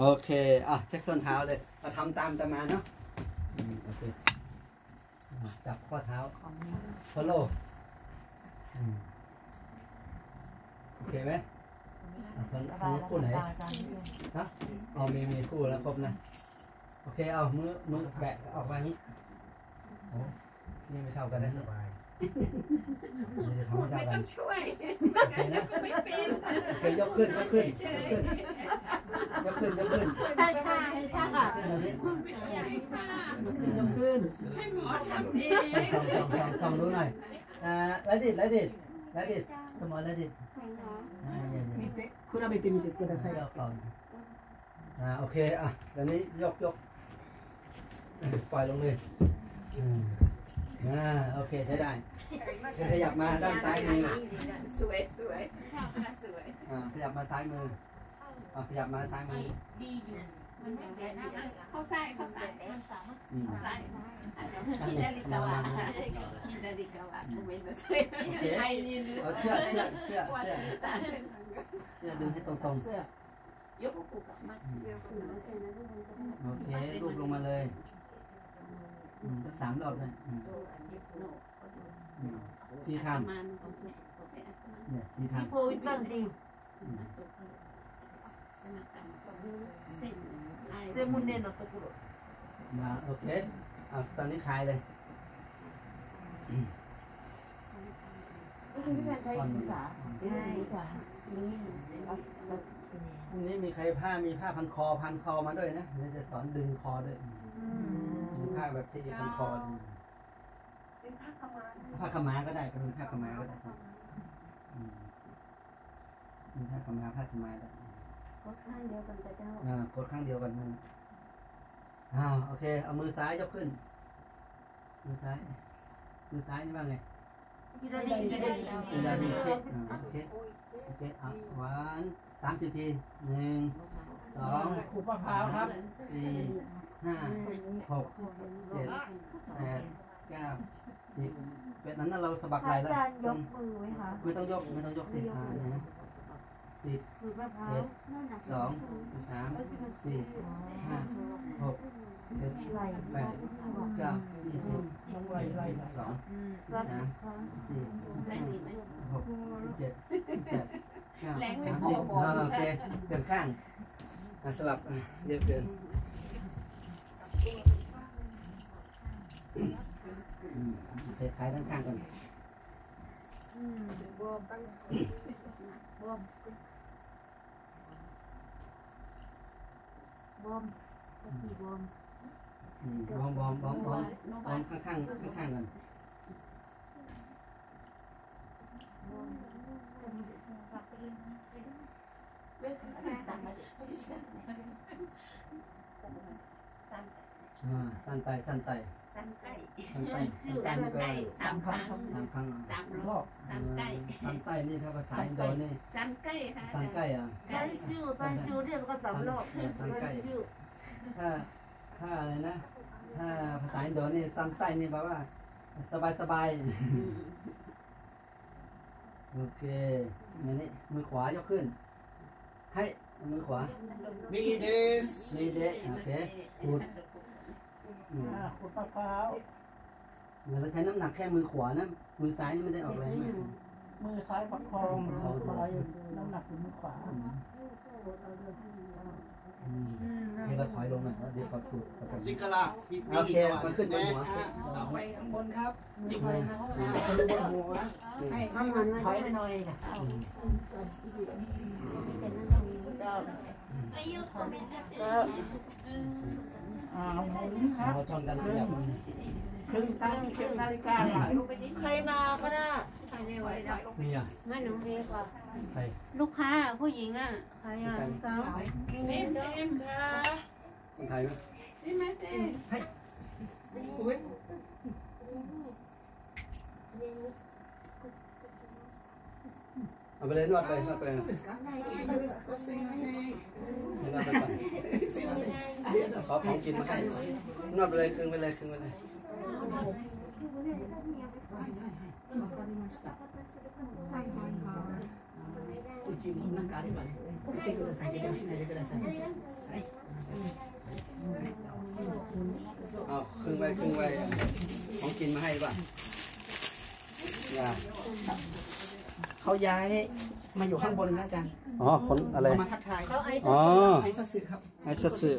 โอเค อะเช็คส้นเท้าเลยเราทำตามตามมาเนาะอืมโอเคอะจับข้อเท้า follow อืมโอเคไหมอะคนมือคู่ไหนฮะเอามีมีคู่แล้วครบนะ โอเค เอามือมือแบะออกมาอย่างนี้โอ้นี่ไม่เท่ากันนะสบายนี่จะทำพูไม่ดเท่าไม่กัต้นองช่วยโอเคนะไม่เป็นโอเคยกขึ้นยกขึ้นยกขึ้น ยกขึ้นยกขึ้นใช่ค่ใช่ค่ะยกขึ้นให้หมอทำเอทำรู้หน่อยอ่าละดิดละดิดละดิสมอละดิดมีเตะคุณเอาไปตีมีเตะคุณจะใส่เอาก่อนอ่าโอเคอะตอนนี้ยกยกปล่อยลงเลยอ่าโอเคได้ได้ขยับมาด้านซ้ายมือสวยสวยสวยอ่าขยับมาซ้ายมือ อาขยับมาทางนี้ดีอยู่มันไม่แด้นะเขาใส่เขาใส่มันสามารถเข้าใส่ที่ดาริกาวะที่ดาริกาวะกูเว้นเสื้อไอ้นี่นึกเชื่อเชื่อเชื่อเชื่อเชื่อดึงให้ตรงตรงเชื่อยกกูกับมัดเาโอเครูปลงมาเลยสักสามรอบเลยที่ทำที่ยที่ทำ โพยบ้างดิ เซมุนเนนのところ มาโอเคอ่ะตอนนี้คลายเลย คุณพี่แฟนใช้ภาษาใช่ค่ะ พรุ่งนี้มีใครผ้ามีผ้าพันคอพันคอมาด้วยนะเดี๋ยวจะสอนดึงคอด้วยมีผ้าแบบที่พันคอ เป็นผ้าขาวม้า ผ้าขาวม้าก็ได้ก็เป็นผ้าขาวม้าก็ได้อืมมีผ้าขาวม้าผ้าขาวม้าได้ ก็ข้างเดียวกันแต่เจ้าอ่ากดข้างเดียวกันนั่นอ่าโอเค เอามือซ้ายยกขึ้น มือซ้าย มือซ้ายนี่ว่าไงที่เราดีที่เราดีเวลาดีเช็คอ่าโอเคโอเคอะหวานสามสิบทีหนึ่งสองขูดมะพร้าวครับสี่ห้าหกเจ็ดแปดเก้าสิบเป็นนั้นน่ะเราสะบักไหอาล่แล้วจารย์ยต้องกมือไหมคะไม่ต้องยกไม่ต้องยกสิอ่าเนี่ยนะ สิบคือมะพร้าวสองสามสี่ห้าหกเจ็ดไหลแปดเก้ายี่สิบไล่ไล่ไล่สองรัดสามสี่ห้าหกเจ็ดแปดเก้าแรงไม่สามพอสิบบอกอ่าโอเคเปลี่ยนข้างอะสลับอะเยอะเกินอืมโอเคคลายด้านข้างก่อนบวมตั้งบวม อมกี่บอมอืมบอมบอมบอมบอมบอมข้างข้างข้างข้างๆก่อนอ่าสั้นไตสั้นไตซ้มใกล้ทามใต้ซ้ำใกล้สามครั้งทางข้งสามรอบซ้มใกล้ทามใต้นี่ถ้าภาษาอินโดนี่ซ้ำใกล้ค่ะซ้มใกล้อะใกล้ชิวซ้ำชิวเนี่ยมัก็สามรอบซ้มใกล้ถ้าถ้าอะไรนะ ถ้าภาษาอินโดนี่ซ้ำใต้นี่แปลว่า สบายสบายโอเคมือนี้มือขวายกขึ้น ให้มือขวามีเดสมีเดสโอเคพูด ขุดมะพร้าวแล้วเราใช้น้ำหนักแค่มือขวานะ มือซ้ายนี่ไม่ได้ออกสิ่งแรงที่มาอกยู่มือซ้ายประคองมือขวาอยู่น้ำหนักอยู่มือขวาอืมอืมใช้กระถอยลงหน่อยแล้วเดี๋ยวขอตูดขอตูด ซิกาลามีมีโอเคจังหวะมันขึ้นบนหัว อะต่อไปข้างบนครับยิงไปนะขึ้นบนหัวให้ให้มันถอยไปหน่อยนะเก้า Aí eu comento a อ่าหมุนครับเราชนกันขยับมันครึ่งตั้งเข็มนาฬิกาหลายใครมาก็ได้มีอะไม่หนูเรียกว่าใครลูกค้าผู้หญิงอะใครอะสาวเอ็มเอ็มค่ะคนไทยไหมนี่มาเซ่อุ้ย เอาไปเลยนวดไปนวดไป そうですかよろしくすいません นวดไปก่อน すいませんありがとう ขอของกินมาให้นวดไปเลยคืนไปเลยคืนไปเลย わかりましたはいはいはいうちもなんかあればね見てくださいけどしないでください เอาครึ่งไว้ครึ่งไว้ของกินมาให้ป่ะอย่า เขาย้ายมาอยู่ข้างบนนะอาจารย์อ๋อคนอะไร เขามาทักทายเขาไอ้อ๋อไอ้สัตสึครับ ไอ้สัตว์สื่อ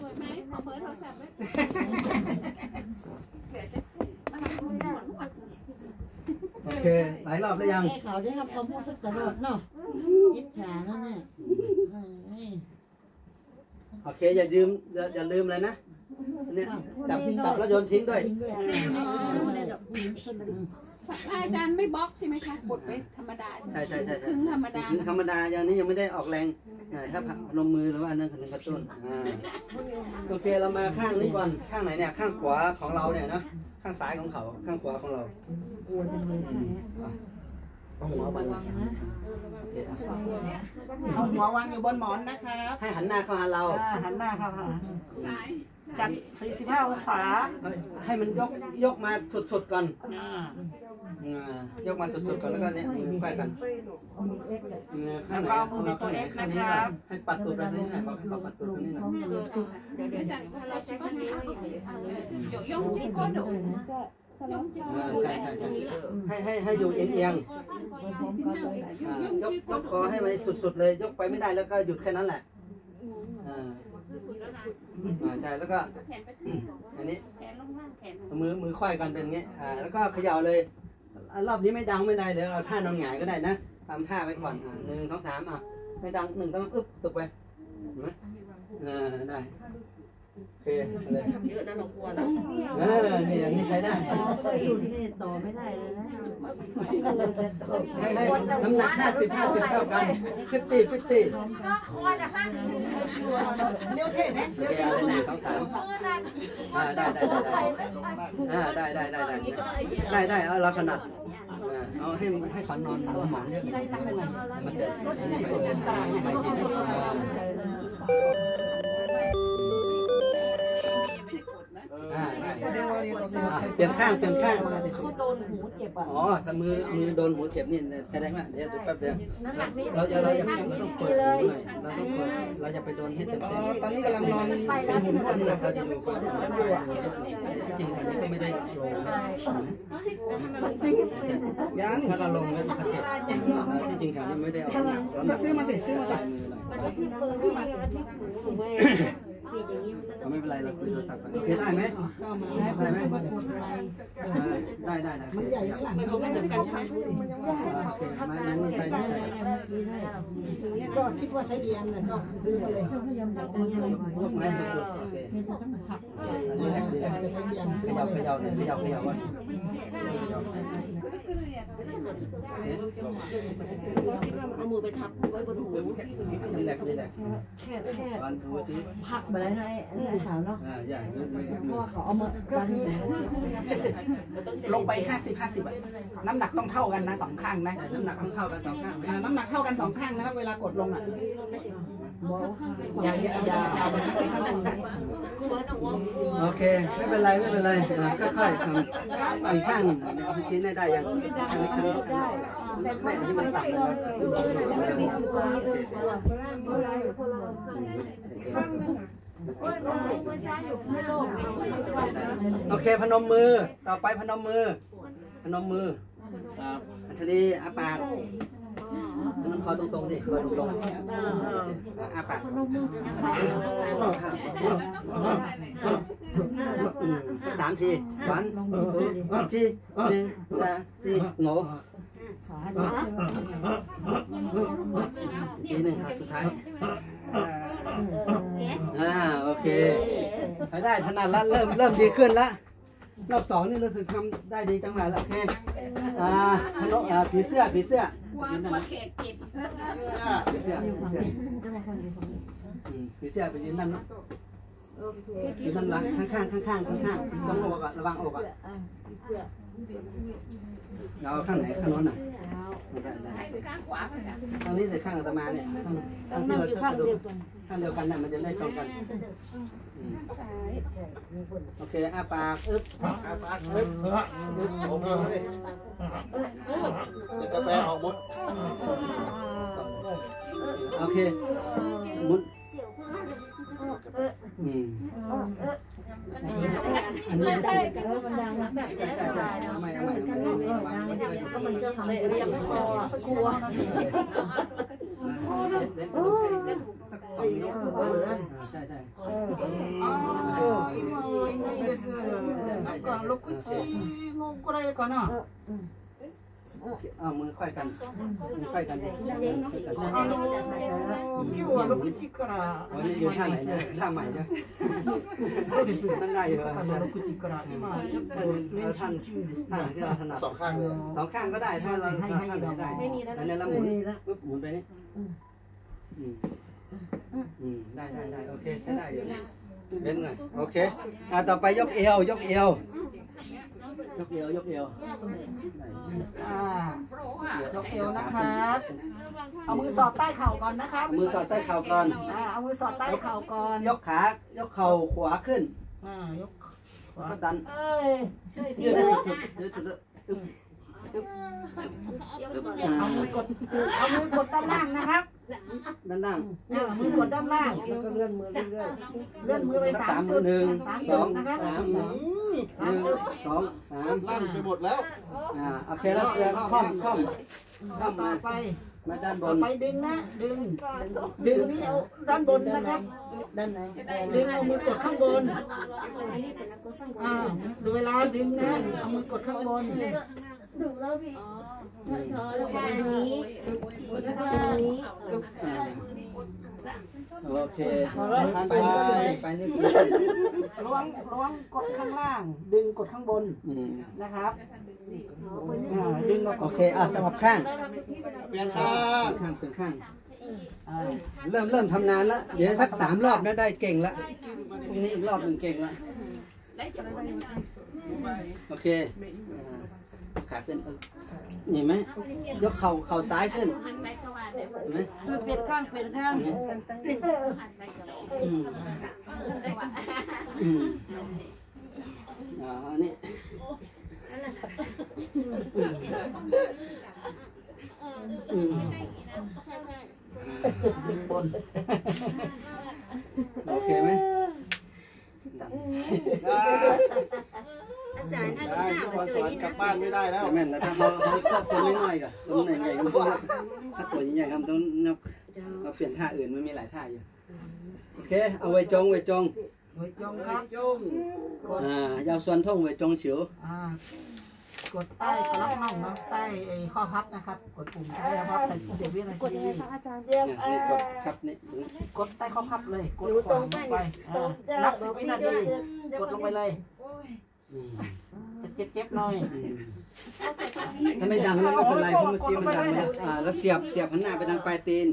สวยไหมขอเบอร์โทรศัพท์ไว้เดี๋ยวจะมาทำบุญหมดหมดโอเค หลายรอบแล้วยังไอ้เขาได้ครับความรู้สึกตลอดเนาะอิจฉานั่นน่ะเอ้ยโอเค อย่าลืมอย่าอย่าลืมเลยนะเนี่ยจับจับแล้วโยนทิ้งด้วย อาจารย์ไม่บล็อกใช่ไหมคะกดไว้ธรรมดาใช่ไหมใช่ใช่ใช่ใช่ถึงธรรมดาถึงธรรมดาอย่างนี้ยังไม่ได้ออกแรงอ่าถ้าพนมมือหรือว่าอันนั่นคือกระตุ้นอ่าโอเคเรามาข้างนี้ก่อนข้างไหนเนี่ยข้างขวาของเราเนี่ยนะข้างซ้ายของเขาข้างขวาของเรากลัวจังเลยเอาหัวมันโอเคอะเอาหัววางอยู่บนหมอนนะครับให้หันหน้าเข้าหาเราอ่าหันหน้าเข้าหาซ้าย จาก45องศาให้มันยกยกมาสดๆก่อนยกมาสดๆก่อนแล้วก็เนี่ยไปกันข้างในข้างไหนข้างนี้ให้ปัดตัวไปนี่หนปัดตัวไปนี่หน่อยให้ให้ให้อยู่เอียงๆยกยกคอให้มันสุดๆเลย ยกไปไม่ได้แล้วก็หยุดแค่นั้นแหละ อ่าใช่แล้วก็แขนไปข้างหลังอันนี้แขนลงล่างแขนมือมือควายกันเป็นอย่างงี้อ่าแล้วก็เขย่าเลยอ่ารอบนี้ไม่ดังไม่ได้เดี๋ยวเราท่านอนหงายก็ได้นะทำท่าไว้ก่อนอ่าหนึ่งสองสามอะไม่ดังหนึ่งต้องอึ๊บตกไปเห็นไหมอ่าได้ เคเลยเยอะนะเรากลัวนะเออนี่อันนี้ใช้ได้ก็อยู่ที่นี่ต่อไม่ได้เลยนะให้ให้น้ำหนักห้าสิบห้าสิบเท่ากันฟิฟตี้ฟิฟตี้เลี้ยวเท่นะโอเคอะไรหนึ่งสองสามอ่าได้ได้ได้ได้อ่าได้ได้ได้ได้ได้ได้เอาเราถนัดอ่าเอาให้ให้ขอนนอนหมอนหมอนเยอะมันจะนี่ไปเลยไปที เปลี่ยนข้างเปลี่ยนข้างเขาโดนหูเจ็บอะอ๋อถ้ามือมือโดนหูเจ็บนี่แสดงว่าเดี๋ยวดูแป๊บเดียวน้ำหนักนี้เราจะเราจะเราต้องเปิดหูหน่อยเราต้องเปิดเราจะไปโดนให้เต็มอ๋อเต็มตอนนี้กำลังนอนเป็นหุ่นคนหนักเราจะอยู่ก่อนที่จริงอันนี้ก็ไม่ได้ลงนะยังถ้าเราลงแล้วมันจะเจ็บที่จริงแถวนี้ไม่ได้เอาหนักก็ซื้อมาสิซื้อมาสิมือหน่อย ไม่เป็นไรเราคุยโทรศัพท์กันโอเคได้ไหมก็มาได้ไหมได้ได้ได้มันใหญ่ไหมล่ะมันไม่เหมือนกันใช่ไหมโอเคมานั้นนี่ใส่ใส่ก็คิดว่าใช้เกียร์น่ะก็ซื้อมาเลยยกไม้สุดๆโอเคนี่แหละนี่แหละจะใช้เกียร์เขซื้อย่ามาเลเขยย่าเขย่าเขย่าไว้คิดว่าเอามือไปทับไว้บนหูนี่แหละนี่แหละแค่แค่วันทูซิพักไปแล้วนะไอ้ไอ้ขาวเนาะอ่าใหญ่ไม่ไม่เพราะว่าเขาเอามาดันลงไป 50 50อะน้ำหนักต้องเท่ากันนะสองข้างนะน้ำหนักต้องเท่ากันสองข้างอ่าน้ำหนักเท่ากันสองข้างนะครับเวลากดลงอะบอกอย่าอย่าอย่าเอาไปข้างบนโอเค ไม่เป็นไรไม่เป็นไรอ่าค่อยๆทำอีกข้างเมื่อกี้ได้ได้ยังอันนี้ข้างไม่อันนี้มันต่ำเลยนะ โอเคพนมมือ ต่อไปพนมมือ พนมมืออัญชลีอาปากมันคอตรงๆสิคอตรงๆอาปากสักสามทีวันทีหนึ่งสองสี่โง่ทีหนึ่งอะสุดท้าย อ่าโอเคใช้ได้ถนัดแล้วเริ่มเริ่มดีขึ้นแล้วรอบสองนี่รู้สึกทำได้ดีจังหวะแล้วโอเคอ่าขนมอ่าผีเสื้อผีเสื้อกลัวกลัวแขกเจ็บผีเสื้อผีเสื้ออืมผีเสื้อไปยืนนั่นนะ ยืนนั่นหลังข้างข้างข้างข้างข้างข้างๆต้องอกอะระวังอกอะเราข้างไหนข้างโน้นอะข้างขวาเลยอะทางนี้แต่ข้างอาตมาเนี่ยข้างที่เราจะดูกข้างเดียวกันน่ะมันจะได้ตรงกันอืมโอเคอ้าปากอึ๊บผมเลยเดี๋ยวกาแฟออกหมดโอเค 今いないです。なんか六時もくらいかな。 เอามือค่อยกันมือค่อยกัน あの今日は六時から。 วันนี้อยู่ท่าไหนเนี่ยท่าใหม่เนี่ย そうです。 นั่นได้อยู่ あの六時から今ちょっと練習中です ท่าไหน ね。 ที่เราถนัด สองข้างเลย สองข้างก็ได้ถ้าเราท่าไหนได้ ไม่มีแล้ว อัน นะ นี้เราห ไม่ มุน มีละ ปุ๊บหมุนไปนี่อืมอืมได้ได้ได้โอเคใช้ได้อยู่เว้นหน่อยโอเคอ่ะต่อไปยกเอวยกเอว ยกเอวยกเอวอ่ายกเอวนะครับ เอามือสอดใต้เข่าก่อนนะครับมือสอดใต้เข่าก่อนอ่าเอามือสอดใต้เข่าก่อน ยกขายกเข่าขวาขึ้นอ่ายกแล้วก็ดันเอ้ยช่วยยืพี่ดนะให้สุดยืดสุดอึ๊บอึ๊บอึ๊บเอาอ่ามือกดเอามือกดด้านล่างนะครับ ด้านล่างอ่ามือกดด้านล่างแล้วก็เลื่อนมือเรื่อยเลื่อนมือไปสามจุดหนึ่งสามสจุอดงนะครับสามหนึ่งสองสามลั่นไปหมดแล้วอ่าโอเคแล้วเดี๋ยวคล่อมคล่อมคล่อมต่อมาไปมาด้านบต่อนไปดึงนะดึงดึงนี่เอาด้านบนนะครับด้านไหนดึงเอามือกดข้างบนอ่าดูเวลาดึงนะเอามือกดข้างบนอ่าโอเค พอแล้วไปนี่ไปนี่คือล้วงล้วงกดข้างล่าง ดึงกดข้างบนอืมนะครับอ่าดึงมาโอเคอะสลับข้างเปลี่ยนข้างข้างเป็นข้างอ่าเริ่มเริ่มทำนานแล้วเดี๋ยวสักสามรอบนะได้เก่งละพรุ่งนี้อีกรอบหนึ่งเก่งละโอเคอ่า ขาขึ้นเออเห็นไหมยกเข่าเข่าซ้ายขึ้นเห็นไหมเปลี่ยนข้างเปลี่ยนข้างอืมอืมอ่าอันนี้อืมบนโอเคไหม อาจารย์ได้ทุกคนสอนกลับบ้านไม่ได้แล้วแม่นแล้วถ้าเขาเขาชอบตัวน้อยๆก็ตัวใหญ่ๆมันต้องถ้าตัวใหญ่ๆครับต้องนกเราเปลี่ยนท่าอื่นมันมีหลายท่าอยู่โอเคเอาไว้จงไว้จงไว้จงครับจุ้งอ่ายาวส่วนท่องไว้จงเฉียวอ่ากดใต้กระลับน่องนะใต้ไอ้ข้อพับนะครับ กดปุ่มใต้ข้อพับแต่เดี๋ยววินากดทียังไงคะอาจารย์ เนี่ยนี่กดครับนี่กดใต้ข้อพับเลย กดขวาลงไปอ่านับสิบวินาทีกดลงไปเลยอืม เจ็บเจ็บๆหน่อยอืมถ้าไม่ดังไม่เป็นไรเพราะเมื่อกี้มันดังแล้วอ่าแล้วเสียบเสียบหันหน้าไปทางปลายตีน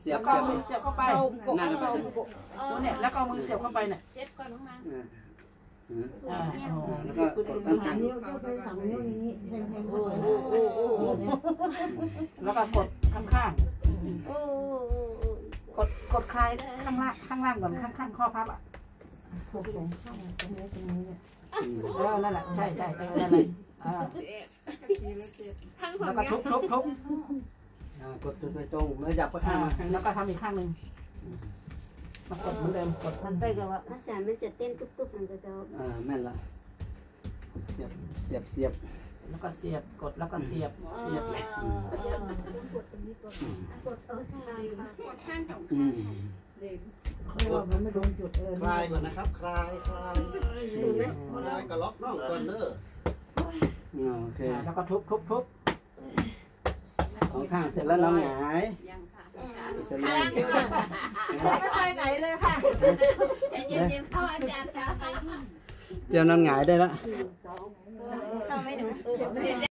เสียแล้บวก็เสียบมือเสียบเข้าไปหน้าไปทางตัวเนี่ยแล้วก็เอามือเสียบเข้าไปเนี่ยอ่าอ่าอ่าแล้วก็กดตั้งสามนิ้วก็ไปสามนิ้วอย่างนี้แทงแทงโอ้โหโอ้โหโอ้โหแล้วก็กดข้างข้างๆกดกดคลายข้างล่างข้างล่างก่อนข้างข้างข้อพับอะถูกสองข้างตรงนี้ตรงนี้ เออนั่นแหละใช่ใช่เออนั่นแหละอ่าทั้งสองแล้วก็อย่าทุงบทุบทุบอ่ากดจุดไว้ตรงแล้วจับไปข้าอ่างมาข้างแล้นี้วก็ทำอีกข้างหนึ่งมากดเหมือนเดิมกดมันใต้กับว่า อาจารย์มันจะเต้นตุ๊บๆมันจะจะอ่าแม่นละเสียบเสียบเสียบแล้วก็เสียบกดแล้วก็เสียบเสียบกดตรงนี้กดกดเออใช่กดข้างสองอืมเรี ยกว่ามันไม่โดนจุดเออคลายก่อนนะครับ คลาย คลายคลายกับล็อกน่องก่อนเนอะอ่าโอเคอ่าแล้วก็ทุบทุบทุบสองข้างเสร็จแล้วน้องหงายยังค่ะเสร็จแล้วไม่ไปไหนเลยค่ะใจเย็นๆเข้าอาจารย์จ้าเตรียมน้องหงายได้แล้วเข้าไม่ถึง